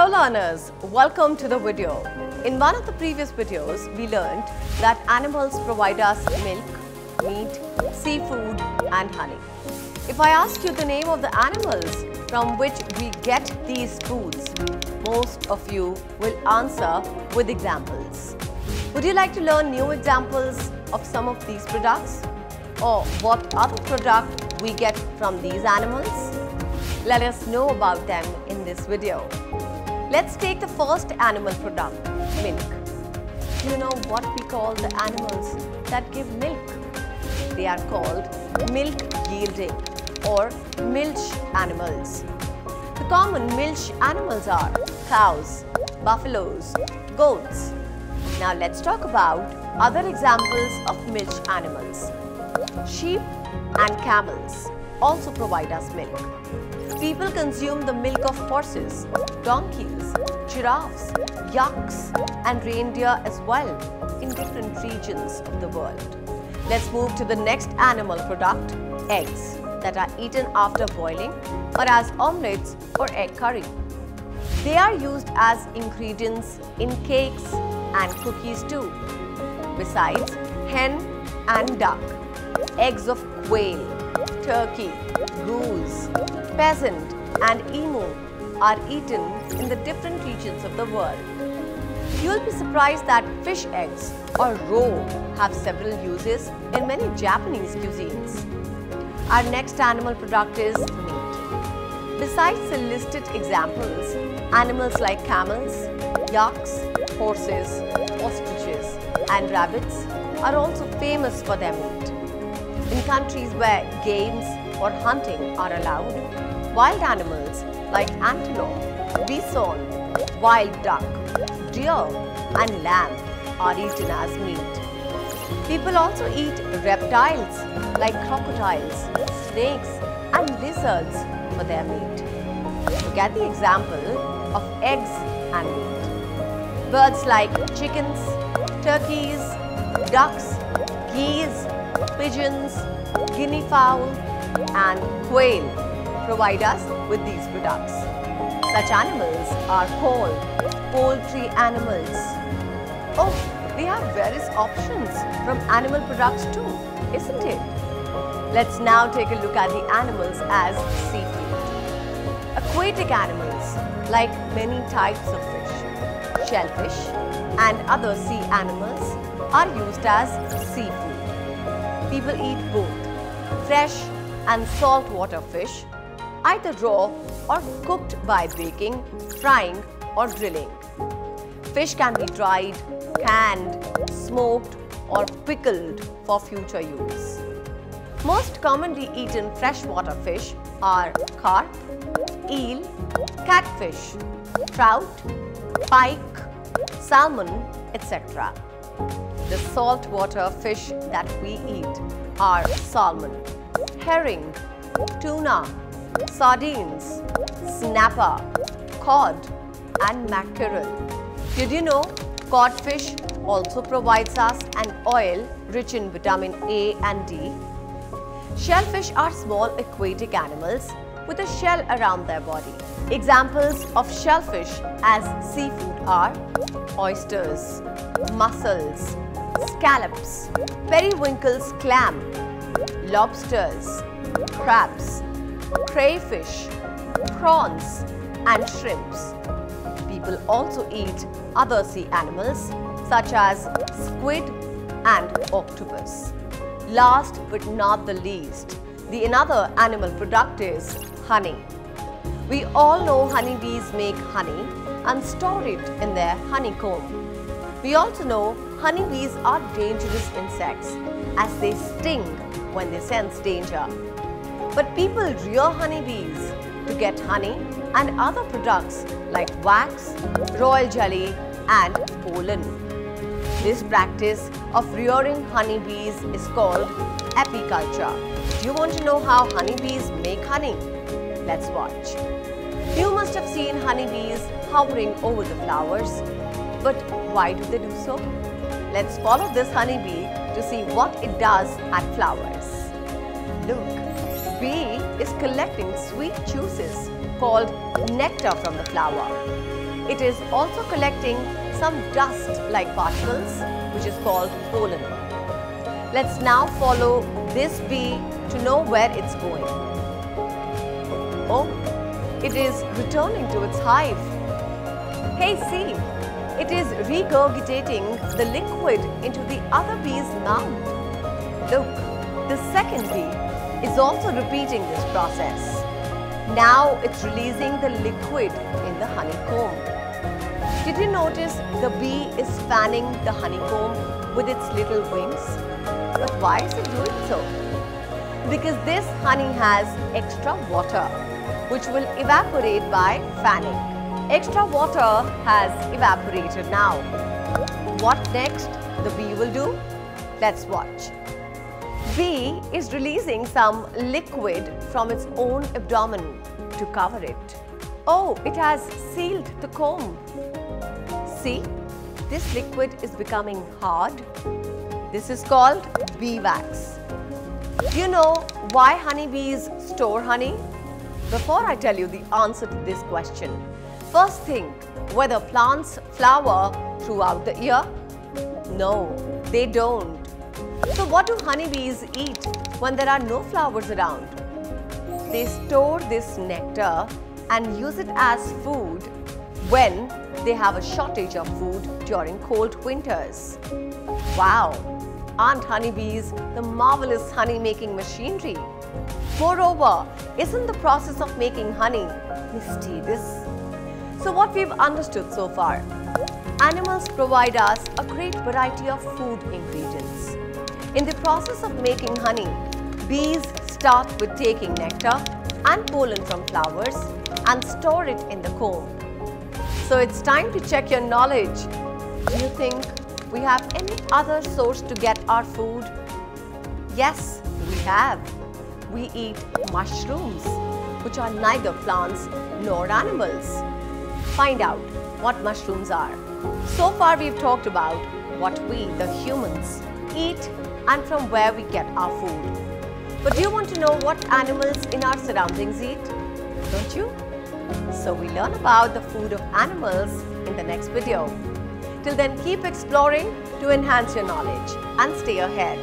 Hello learners, welcome to the video. In one of the previous videos, we learned that animals provide us milk, meat, seafood and honey. If I ask you the name of the animals from which we get these foods, most of you will answer with examples. Would you like to learn new examples of some of these products? Or what other product we get from these animals? Let us know about them in this video. Let's take the first animal product, milk. You know what we call the animals that give milk? They are called milk yielding or milch animals. The common milch animals are cows, buffaloes, goats. Now let's talk about other examples of milch animals. Sheep and camels also provide us milk. People consume the milk of horses, donkeys, giraffes, yaks and reindeer as well in different regions of the world. Let's move to the next animal product, eggs that are eaten after boiling or as omelets or egg curry. They are used as ingredients in cakes and cookies too. Besides hen and duck, eggs of quail, turkey, goose, pheasant and emu are eaten in the different regions of the world. You'll be surprised that fish eggs or roe have several uses in many Japanese cuisines. Our next animal product is meat. Besides the listed examples, animals like camels, yaks, horses, ostriches and rabbits are also famous for their meat. In countries where games or hunting are allowed, wild animals like antelope, bison, wild duck, deer and lamb are eaten as meat. People also eat reptiles like crocodiles, snakes and lizards for their meat. Look at the example of eggs and meat. Birds like chickens, turkeys, ducks, geese, pigeons, guinea fowl and quail provide us with these products. Such animals are called poultry animals. Oh, we have various options from animal products too, isn't it? Let's now take a look at the animals as seafood. Aquatic animals, like many types of fish, shellfish and other sea animals are used as seafood. People eat both fresh and saltwater fish, either raw or cooked by baking, frying or grilling. Fish can be dried, canned, smoked or pickled for future use. Most commonly eaten freshwater fish are carp, eel, catfish, trout, pike, salmon, etc. The saltwater fish that we eat are salmon, herring, tuna, sardines, snapper, cod and mackerel. Did you know codfish also provides us an oil rich in vitamin A and D? Shellfish are small aquatic animals with a shell around their body. Examples of shellfish as seafood are oysters, mussels, scallops, periwinkles clam, lobsters, crabs, crayfish, prawns and shrimps. People also eat other sea animals such as squid and octopus. Last but not the least, the another animal product is honey. We all know honeybees make honey and store it in their honeycomb. We also know honeybees are dangerous insects as they sting when they sense danger. But people rear honeybees to get honey and other products like wax, royal jelly and pollen. This practice of rearing honeybees is called apiculture. Do you want to know how honeybees make honey? Let's watch. You must have seen honeybees hovering over the flowers. But why do they do so? Let's follow this honeybee to see what it does at flowers. Look, bee is collecting sweet juices called nectar from the flower. it is also collecting some dust-like particles which is called pollen. Let's now follow this bee to know where it's going. Oh, it is returning to its hive. Hey, see, it is regurgitating the liquid into the other bee's mouth. Look, the second bee is also repeating this process. Now it's releasing the liquid in the honeycomb. Did you notice the bee is fanning the honeycomb with its little wings? But why is it doing so? Because this honey has extra water which will evaporate by fanning. Extra water has evaporated now. What next the bee will do? Let's watch. Bee is releasing some liquid from its own abdomen to cover it. Oh, it has sealed the comb. See, this liquid is becoming hard. This is called bee wax. Do you know why honeybees store honey? Before I tell you the answer to this question, first thing, whether plants flower throughout the year? No, they don't. So what do honeybees eat when there are no flowers around? They store this nectar and use it as food when they have a shortage of food during cold winters. Wow! Aren't honeybees the marvelous honey-making machinery? Moreover, isn't the process of making honey mysterious? So what we've understood so far, animals provide us a great variety of food ingredients. In the process of making honey, bees start with taking nectar and pollen from flowers and store it in the comb. So it's time to check your knowledge. Do you think we have any other source to get our food? Yes, we have. We eat mushrooms, which are neither plants nor animals. Find out what mushrooms are. So far we've talked about what we, the humans, eat and from where we get our food. But do you want to know what animals in our surroundings eat? Don't you? So we learn about the food of animals in the next video. Till then keep exploring to enhance your knowledge and stay ahead.